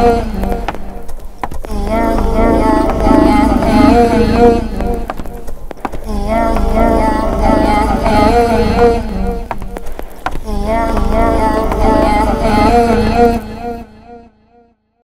Amen.